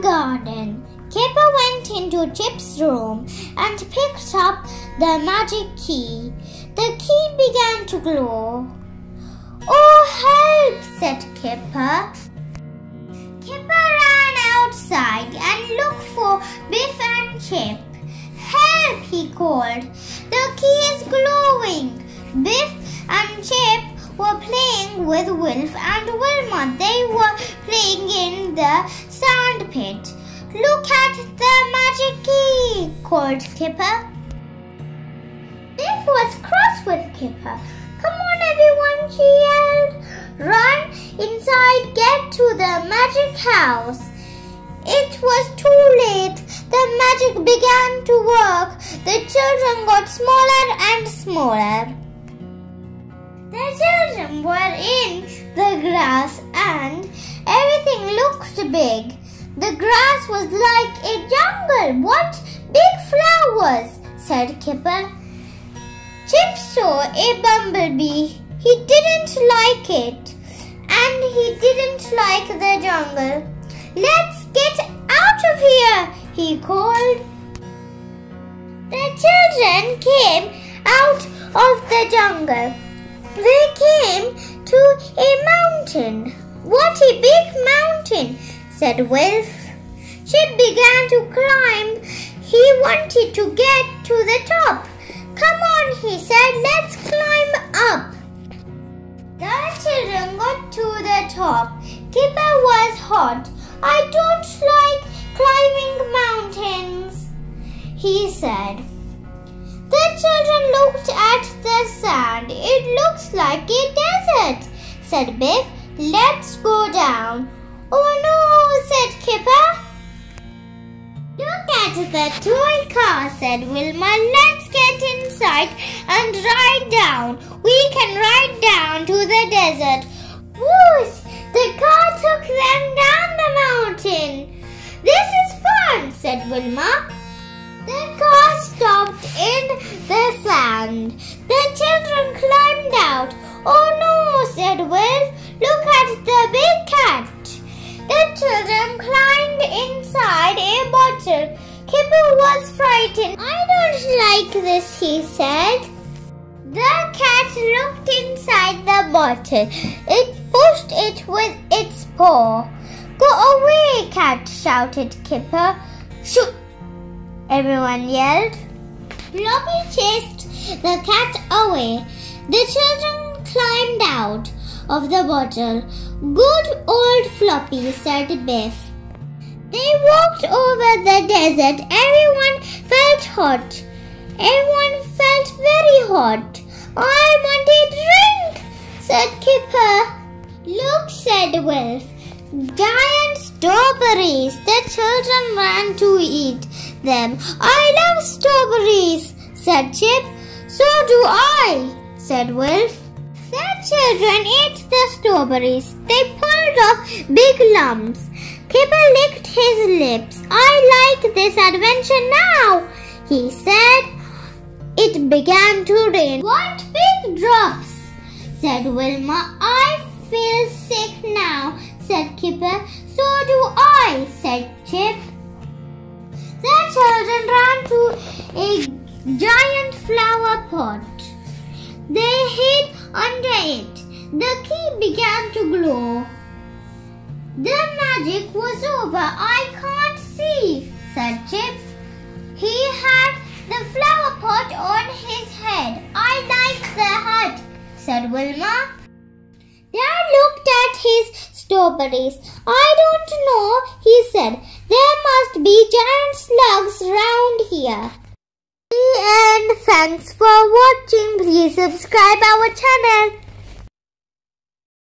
garden. Kipper went into Chip's room and picked up the magic key. The key began to glow. Oh, help, said Kipper. Kipper ran outside and looked for Biff and Chip. Help, he called. The key is glowing. Biff and Chip were playing with Wilf and Wilma. They were playing in the sand pit. Look at the magic key, called Kipper. Biff was cross with Kipper. Come on, everyone, she yelled. Run inside, get to the magic house. It was too late. The magic began to work. The children got smaller and smaller. The children were in the grass and looked big. The grass was like a jungle. What big flowers, said Kipper. Chip saw a bumblebee. He didn't like it and he didn't like the jungle. Let's get out of here, he called. The children came out of the jungle. They came to a mountain. What a big mountain, said Wilf. She began to climb. He wanted to get to the top. Come on, he said, let's climb up. The children got to the top. Kipper was hot. I don't like climbing mountains, he said. The children looked at the sand. It looks like a desert, said Biff. Let's go down. Oh no, said Kipper. Look at the toy car, said Wilma. Let's get inside and ride down. We can ride down to the desert. Whoosh! The car took them down the mountain. This is fun, said Wilma. The car stopped in the sand. The children climbed out. Oh no, said Wilf. Look at the big cat. The children climbed inside a bottle. Kipper was frightened. I don't like this, he said. The cat looked inside the bottle. It pushed it with its paw. Go away, cat, shouted Kipper. Shoot! Everyone yelled. Floppy chased the cat away. The children climbed out of the bottle. Good old Floppy, said Biff. They walked over the desert. Everyone felt hot. Everyone felt very hot. I want a drink, said Kipper. Look, said Wilf. Giant strawberries. The children ran to eat them. I love strawberries, said Chip. So do I, said Wilf. Children ate the strawberries. They pulled off big lumps. Kipper licked his lips. I like this adventure now, he said. It began to rain. What big drops, said Wilma. I feel sick now, said Kipper. So do I, said Chip. The children ran to a giant flower pot. They hid under it. The key began to glow. The magic was over. I can't see, said Chip. He had the flower pot on his head. I like the hat, said Wilma. Dad looked at his strawberries. I don't know, he said. There must be giant slugs round here. Thanks for watching. Please subscribe our channel.